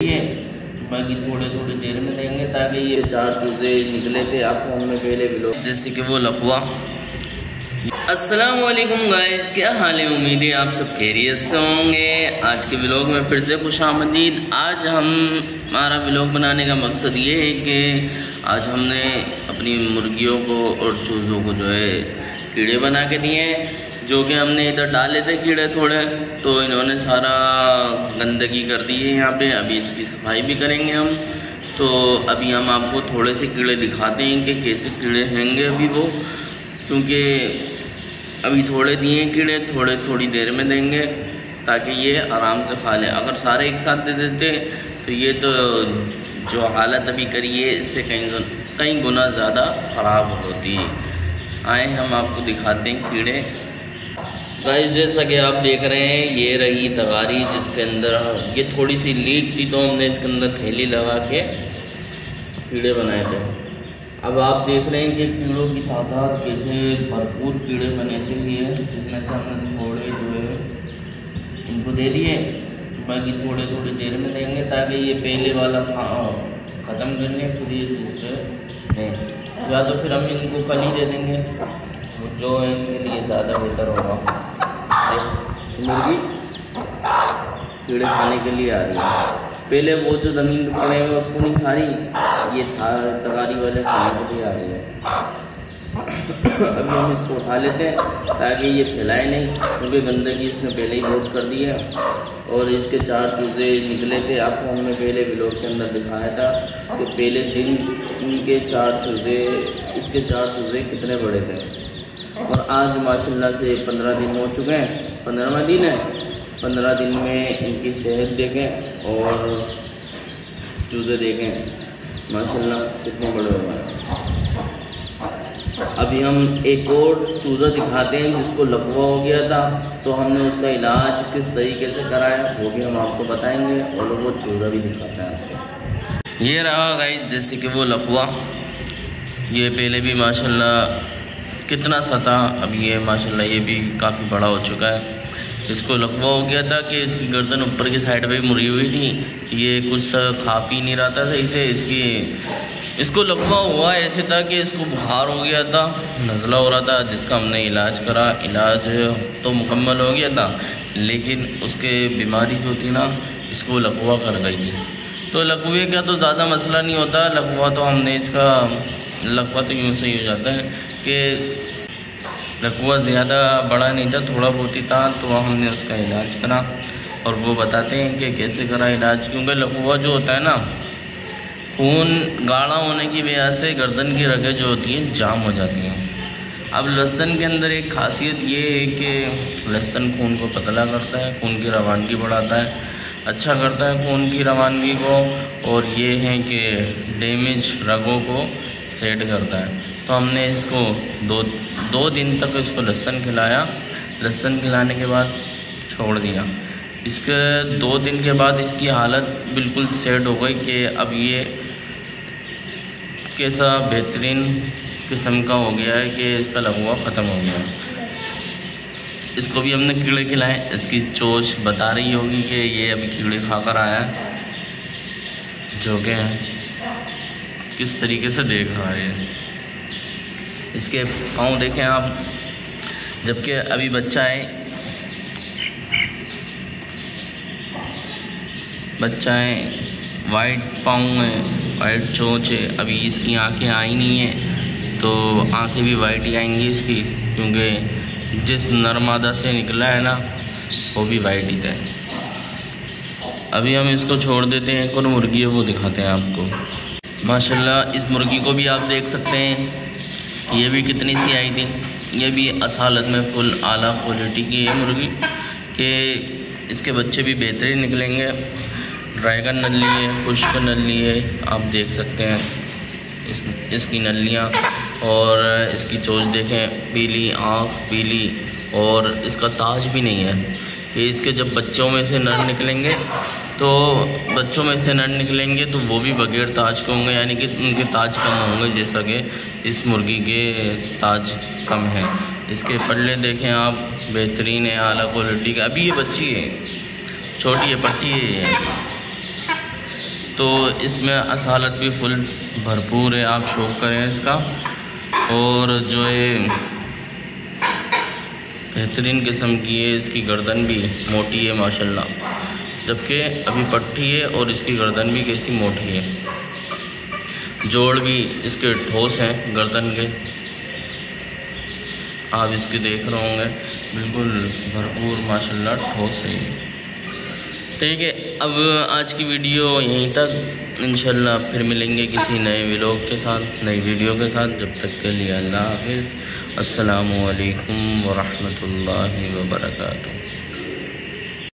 बाकी थोड़े थोड़ी देर में देंगे ताकि ये चार चूज़े निकले थे, आपको हमने पहले भी जैसे कि वो लफवा। अस्सलाम वालेकुम गाइस क्या हाल है? उम्मीद है आप सब खैरियत से होंगे। आज के ब्लॉग में फिर से खुश आमदीद। आज हम, हमारा ब्लॉग बनाने का मकसद ये है कि आज हमने अपनी मुर्गियों को और चूज़ों को जो है कीड़े बना के दिए हैं। जो कि हमने इधर डाले थे कीड़े थोड़े तो इन्होंने सारा गंदगी कर दी है यहाँ पे। अभी इसकी सफ़ाई भी करेंगे हम। तो अभी हम आपको थोड़े से कीड़े दिखाते हैं कि कैसे कीड़े हैंगे अभी वो, क्योंकि अभी थोड़े दिए हैं कीड़े, थोड़े थोड़ी देर में देंगे, ताकि ये आराम से खा लें। अगर सारे एक साथ दे देते तो ये तो जो हालत अभी करी है, इससे कहीं कई गुना ज़्यादा ख़राब होती। है आए, हम आपको दिखाते हैं कीड़े। गाइस जैसा कि आप देख रहे हैं, ये रही तगारी जिसके अंदर, ये थोड़ी सी लीक थी तो हमने इसके अंदर थैली लगा के कीड़े बनाए थे। अब आप देख रहे हैं कि कीड़ों की तादाद कैसे भरपूर कीड़े बने थे ये, जिनमें से हमने थोड़े जो है इनको दे दिए। बाकी थोड़े थोड़ी देर में देंगे ताकि ये पहले वाला ख़त्म कर लें, फिर ये दूसरे दें। या तो फिर हम इनको कल ही दे देंगे। जो इनके लिए ज़्यादा बेहतर होगा। मुर्गी कीड़े खाने के लिए आ रही है। पहले वो जो ज़मीन पर पड़े हुए उसको नहीं खा रही, ये था, तगारी वाले खाने के लिए आ रही है। अभी हम इसको उठा लेते हैं, ताकि ये फैलाए नहीं, क्योंकि गंदगी इसने पहले ही बहुत कर दी है। और इसके चार चूज़े निकले थे, आपको हमने पहले ब्लॉग के अंदर दिखाया था कि पहले दिन इनके चार चूज़े, इसके चार चूज़े कितने बड़े थे। और आज माशाल्लाह से पंद्रह दिन हो चुके हैं पंद्रहवा दिन है। पंद्रह दिन में इनकी सेहत देखें और चूज़े देखें। माशाल्लाह, कितने बड़े हो गए। अभी हम एक और चूज़ा दिखाते हैं जिसको लकवा हो गया था। तो हमने उसका इलाज किस तरीके से कराया, वो भी हम आपको बताएँगे और वो चूज़ा भी दिखाते हैं ये रहा गाइस जैसे कि वो लकवा ये पहले भी माशाल्लाह कितना सा था, अब ये माशाल्लाह ये भी काफ़ी बड़ा हो चुका है। इसको लकवा हो गया था कि इसकी गर्दन ऊपर की साइड पे मुड़ी हुई थी ये कुछ खा पी नहीं रहा था सही से, इसकी, इसको लकवा हुआ ऐसे था कि इसको बुखार हो गया था, नज़ला हो रहा था, जिसका हमने इलाज करा, इलाज तो मुकम्मल हो गया था, लेकिन उसके बीमारी जो थी ना, इसको लकवा कर गई थी। तो लकवे का तो ज़्यादा मसला नहीं होता लकवा तो हमने इसका लकवा तो यूँ सही हो जाता है कि लकवा ज़्यादा बड़ा नहीं था, थोड़ा बहुत ही था तो हमने उसका इलाज करा। और वो बताते हैं कि कैसे करा इलाज, क्योंकि लकवा जो होता है ना, खून गाढ़ा होने की वजह से गर्दन की रगें जो होती हैं, जाम हो जाती हैं। अब लहसन के अंदर एक खासियत ये है कि लहसन खून को पतला करता है, खून की रवानगी बढ़ाता है अच्छा करता है खून की रवानगी को, और ये है कि डैमेज रगों को सेट करता है। तो हमने इसको दो दो दिन तक इसको लहसन खिलाया। लहसन खिलाने के बाद छोड़ दिया। इसके दो दिन के बाद इसकी हालत बिल्कुल सेट हो गई कि अब ये कैसा बेहतरीन किस्म का हो गया है कि इसका लगवा ख़त्म हो गया। इसको भी हमने कीड़े खिलाए। इसकी चोच बता रही होगी कि ये अभी कीड़े खा कर आया जो कि किस तरीके से देख रहा है इसके पाँव देखें आप, जबकि अभी बच्चा है। बच्चा है वाइट पाँव है वाइट चोच है। अभी इसकी आँखें आई नहीं हैं तो आँखें भी वाइट ही आएँगी इसकी, क्योंकि जिस नरमादा से निकला है ना, वो भी वाइट ही था। अभी हम इसको छोड़ देते हैं, कौन मुर्गी है वो दिखाते हैं आपको। माशाल्लाह, इस मुर्गी को भी आप देख सकते हैं। ये भी कितनी सी आई थी? ये भी असालत में फुल आला क्वालिटी की है मुर्गी, कि इसके बच्चे भी बेहतरीन निकलेंगे। ड्रैगन नली है खुश्क नली है आप देख सकते हैं। इस, इसकी नलियाँ और इसकी चोच देखें, पीली आँख, पीली और इसका ताज भी नहीं है। कि इसके जब बच्चों में से नर निकलेंगे तो बच्चों में से नर निकलेंगे तो वो भी बगैर ताज के होंगे, यानी कि उनके ताज कम होंगे, जैसा कि इस मुर्गी के ताज कम है। इसके पल्ले देखें आप, बेहतरीन है, आला क्वालिटी का। अभी ये बच्ची है, छोटी है पट्टी है ये। तो इसमें असालत भी फुल भरपूर है, आप शौक करें इसका। और जो है बेहतरीन किस्म की है, इसकी गर्दन भी मोटी है, माशाल्लाह। जबकि अभी पट्टी है और इसकी गर्दन भी कैसी मोटी है। जोड़ भी इसके ठोस हैं गर्दन के। आप इसके देख रहे होंगे, बिल्कुल भरपूर माशाल्लाह ठोस है ठीक है, अब आज की वीडियो यहीं तक। इंशाल्लाह फिर मिलेंगे किसी नए व्लॉग के साथ, नई वीडियो के साथ। जब तक के लिए अल्लाह हाफिज़। अस्सलाम वालेकुम वरहमतुल्लाहि वबरकातुहू।